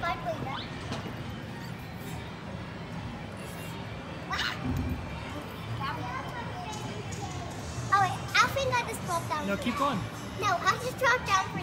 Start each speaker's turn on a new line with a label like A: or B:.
A: No, keep going.
B: No, I just dropped down.